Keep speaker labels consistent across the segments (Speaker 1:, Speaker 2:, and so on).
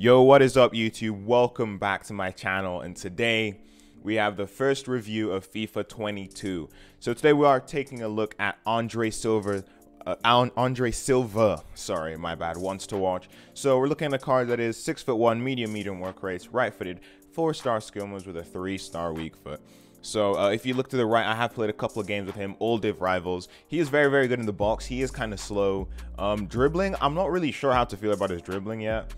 Speaker 1: Yo, what is up YouTube? Welcome back to my channel and today we have the first review of FIFA 22. So today we are taking a look at Andre Silva, uh, Andre Silva, sorry, my bad, ones to watch. So we're looking at a card that is 6 foot 1, medium, medium work rates, right footed, 4 star skill moves with a 3 star weak foot. So uh, if you look to the right, I have played a couple of games with him, all div rivals. He is very, very good in the box. He is kind of slow. Um, dribbling, I'm not really sure how to feel about his dribbling yet.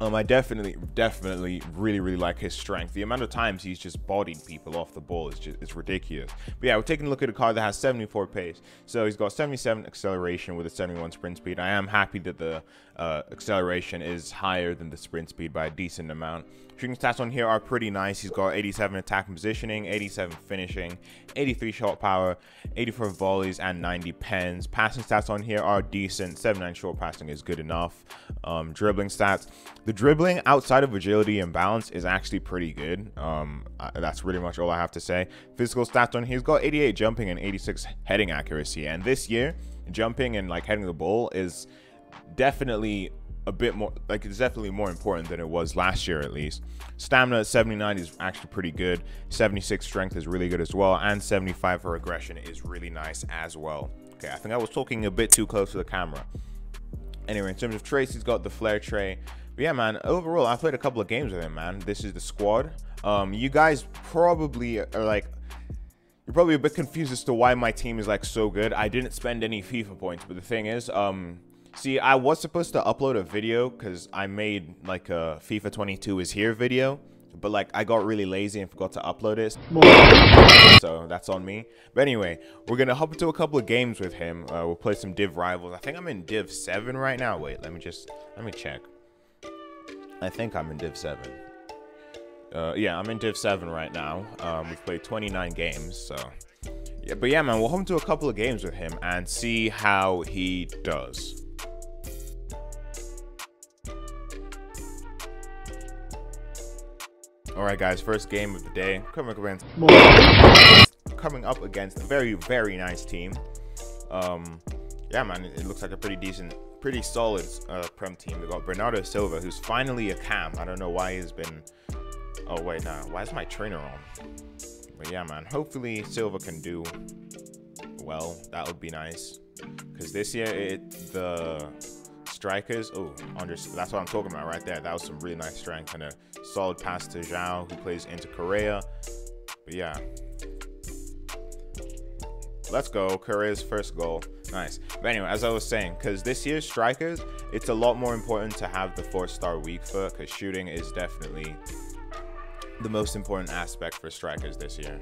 Speaker 1: Um, I definitely, definitely really, really like his strength. The amount of times he's just bodied people off the ball is just it's ridiculous. But yeah, we're taking a look at a car that has 74 pace. So he's got 77 acceleration with a 71 sprint speed. I am happy that the uh, acceleration is higher than the sprint speed by a decent amount. Shooting stats on here are pretty nice. He's got 87 attack and positioning, 87 finishing, 83 shot power, 84 volleys, and 90 pens. Passing stats on here are decent. 79 short passing is good enough. Um, dribbling stats. The dribbling outside of agility and balance is actually pretty good. Um, that's pretty much all I have to say. Physical stats on he's got 88 jumping and 86 heading accuracy. And this year, jumping and like heading the ball is definitely a bit more like it's definitely more important than it was last year at least stamina at 79 is actually pretty good 76 strength is really good as well and 75 for aggression is really nice as well okay i think i was talking a bit too close to the camera anyway in terms of traits he's got the flair trait. But yeah man overall i played a couple of games with him man. This is the squad. Um you guys probably are like you're probably a bit confused as to why my team is like so good. I didn't spend any fifa points but the thing is um See, I was supposed to upload a video because I made like a FIFA 22 is here video, but like I got really lazy and forgot to upload it. So that's on me. But anyway, we're gonna hop into a couple of games with him. Uh, we'll play some Div Rivals. I think I'm in Div 7 right now. Wait, let me just let me check. I think I'm in Div 7. Uh, yeah, I'm in Div 7 right now. Um, we've played 29 games, so yeah. But yeah, man, we'll hop into a couple of games with him and see how he does. All right, guys, first game of the day. Coming up against, coming up against a very, very nice team. Um, yeah, man, it looks like a pretty decent, pretty solid uh, Prem team. They got Bernardo Silva, who's finally a cam. I don't know why he's been. Oh wait, nah. Why is my trainer on? But yeah, man. Hopefully Silva can do well. That would be nice. Because this year, it the strikers. Oh, under, that's what I'm talking about right there. That was some really nice strength and a solid pass to Zhao, who plays into Correa. But yeah. Let's go. Correa's first goal. Nice. But anyway, as I was saying, because this year's strikers, it's a lot more important to have the four-star weak foot because shooting is definitely the most important aspect for strikers this year.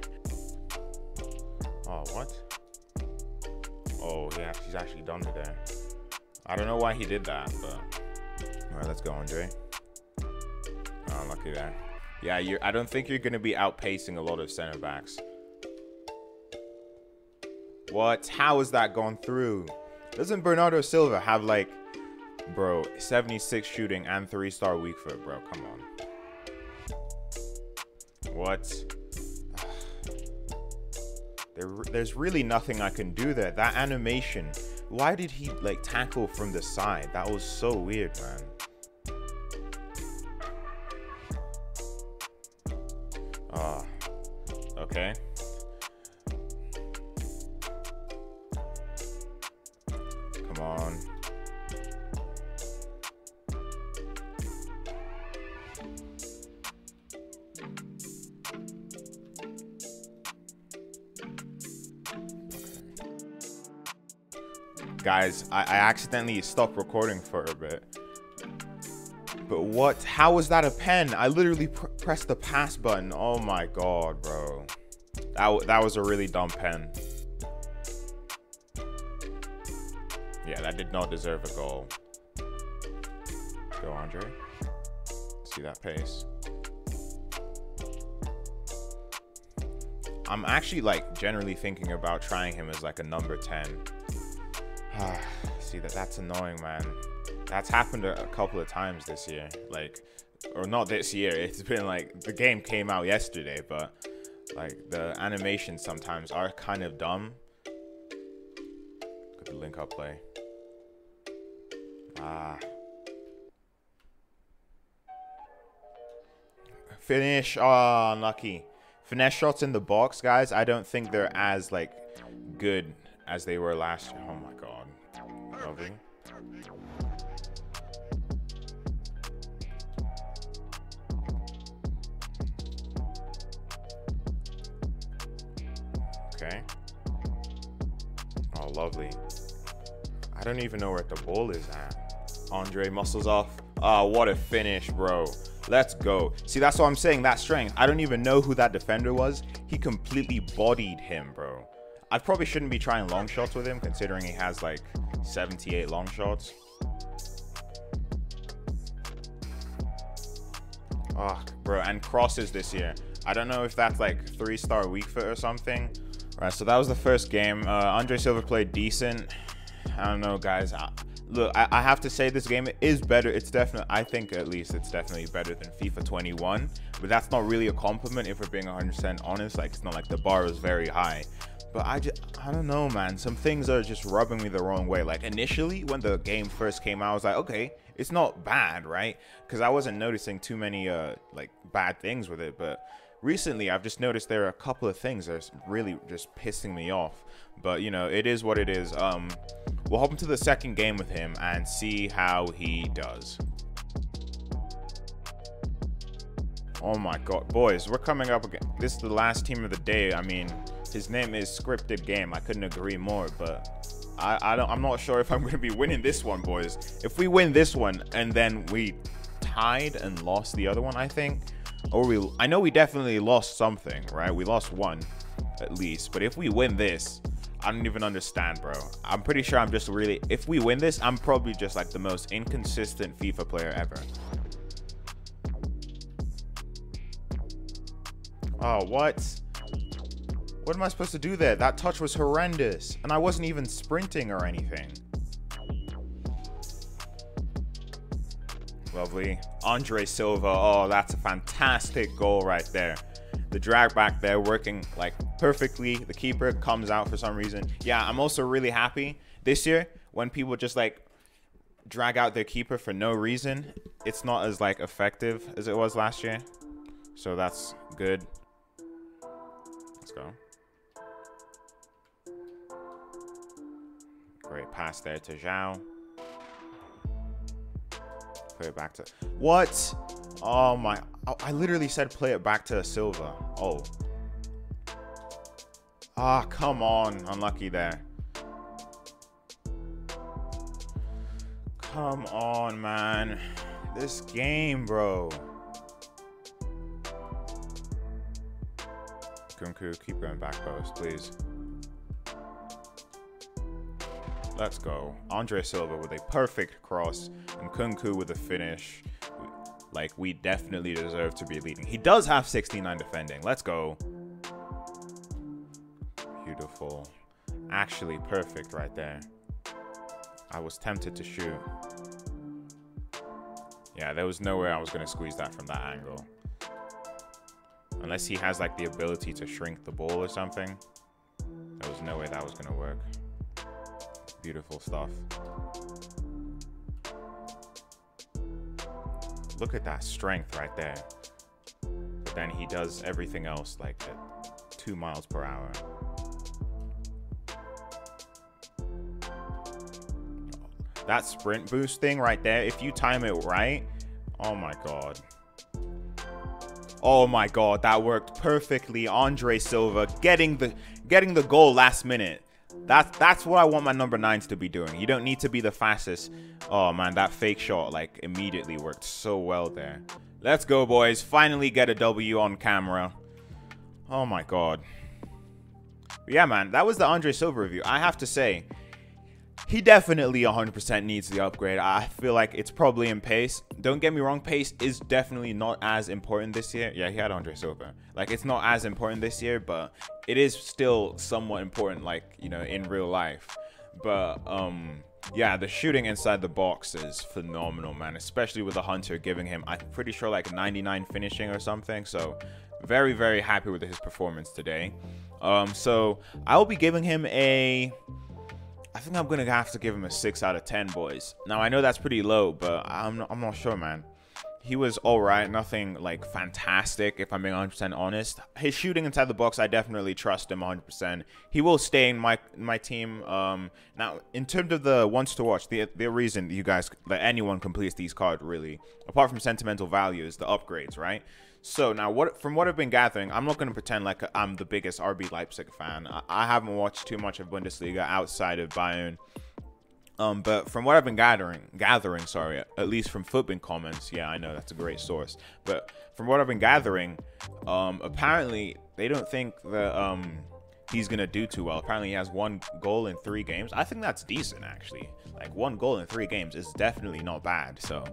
Speaker 1: Oh, what? Oh, yeah, she's actually done it there. I don't know why he did that, but all right, let's go, Andre. Oh, lucky there. Yeah, you I don't think you're gonna be outpacing a lot of center backs. What? How has that gone through? Doesn't Bernardo Silva have like, bro, 76 shooting and three star weak foot, bro? Come on. What? There, there's really nothing I can do there. That animation why did he like tackle from the side? That was so weird, man. Ah, okay. Guys. I, I accidentally stopped recording for a bit. But what? How was that a pen? I literally pr pressed the pass button. Oh my god, bro. That, that was a really dumb pen. Yeah, that did not deserve a goal. go, Andre. See that pace. I'm actually like generally thinking about trying him as like a number 10. See that that's annoying, man. That's happened a, couple of times this year. Like, or not this year. It's been like the game came out yesterday, but like the animations sometimes are kind of dumb. Look at the link up play. Ah. Finish. Oh, unlucky. Finesse shots in the box, guys. I don't think they're as like good as they were last year. Okay. Oh, lovely. I don't even know where the ball is at. Andre muscles off. Oh, what a finish, bro. Let's go. See, that's what I'm saying. That strength. I don't even know who that defender was. He completely bodied him, bro. I probably shouldn't be trying long shots with him, considering he has like 78 long shots. Oh, bro, and crosses this year. I don't know if that's like three-star weak foot or something. All right, so that was the first game. Uh, Andre Silva played decent. I don't know, guys. I, look, I, I, have to say this game is better. It's definitely, I think at least it's definitely better than FIFA 21. But that's not really a compliment if we're being 100% honest. Like, it's not like the bar is very high. But I just, I don't know, man. Some things are just rubbing me the wrong way. Like, initially, when the game first came out, I was like, okay, it's not bad, right? Because I wasn't noticing too many, uh, like, bad things with it. But recently, I've just noticed there are a couple of things that's really just pissing me off. But, you know, it is what it is. Um, We'll hop into the second game with him and see how he does. Oh my god, boys, we're coming up again. This is the last team of the day. I mean, his name is Scripted Game. I couldn't agree more, but I, I don't. I'm not sure if I'm going to be winning this one, boys. If we win this one and then we tied and lost the other one, I think, or we, I know we definitely lost something, right? We lost one at least, but if we win this, I don't even understand, bro. I'm pretty sure I'm just really. If we win this, I'm probably just like the most inconsistent FIFA player ever. Oh, what? What am I supposed to do there? That touch was horrendous. And I wasn't even sprinting or anything. Lovely. Andre Silva. Oh, that's a fantastic goal right there the drag back there working like perfectly. The keeper comes out for some reason. Yeah, I'm also really happy this year when people just like drag out their keeper for no reason. It's not as like effective as it was last year. So that's good. Great pass there to Zhao. Play it back to... What? Oh my... I literally said play it back to Silva. Oh. Ah, come on. Unlucky there. Come on, man. This game, bro. Nkunku, keep going back post, please. Let's go. Andre Silva with a perfect cross and Nkunku with a finish. Like, we definitely deserve to be leading. He does have 69 defending. Let's go. Beautiful. Actually perfect right there. I was tempted to shoot. Yeah, there was no way I was going to squeeze that from that angle. Unless he has, like, the ability to shrink the ball or something. There was no way that was going to work. Beautiful stuff. Look at that strength right there. But then he does everything else like at two miles per hour. That sprint boost thing right there, if you time it right, oh my god. Oh my god, that worked perfectly. Andre Silva getting the getting the goal last minute. That's that's what I want my number nines to be doing. You don't need to be the fastest. Oh man, that fake shot like immediately worked so well there. Let's go, boys. Finally get a W on camera. Oh my god. Yeah, man, that was the Andre Silva review. I have to say, he definitely 100% needs the upgrade. I feel like it's probably in pace. Don't get me wrong, pace is definitely not as important this year. Yeah, he had Andre Silva. Like, it's not as important this year, but it is still somewhat important, like, you know, in real life. But, um, yeah, the shooting inside the box is phenomenal, man. Especially with the Hunter giving him, I'm pretty sure, like 99 finishing or something. So, very, very happy with his performance today. Um, so, I'll be giving him a I think I'm gonna have to give him a six out of ten, boys. Now I know that's pretty low, but I'm not, I'm not sure, man. he was all right, nothing like fantastic. If I'm being 100% honest, his shooting inside the box, I definitely trust him 100%. He will stay in my my team. Um, now, in terms of the ones to watch, the the reason you guys that anyone completes these cards really, apart from sentimental value, is the upgrades, right? So now, what from what I've been gathering, I'm not going to pretend like I'm the biggest RB Leipzig fan. I, I haven't watched too much of Bundesliga outside of Bayern. Um, but from what I've been gathering, gathering, sorry, at least from FUTBIN comments, yeah, I know that's a great source. But from what I've been gathering, um, apparently they don't think that um, he's gonna do too well. Apparently, he has one goal in three games. I think that's decent, actually. Like one goal in three games is definitely not bad. So,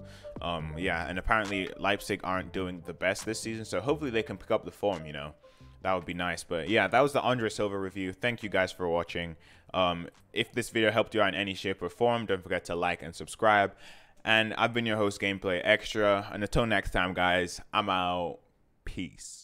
Speaker 1: um, yeah, and apparently Leipzig aren't doing the best this season. So hopefully they can pick up the form. You know, that would be nice. But yeah, that was the Andre Silva review. Thank you guys for watching. Um, if this video helped you out in any shape or form, don't forget to like and subscribe. And I've been your host, Gameplay Extra. And until next time, guys, I'm out. Peace.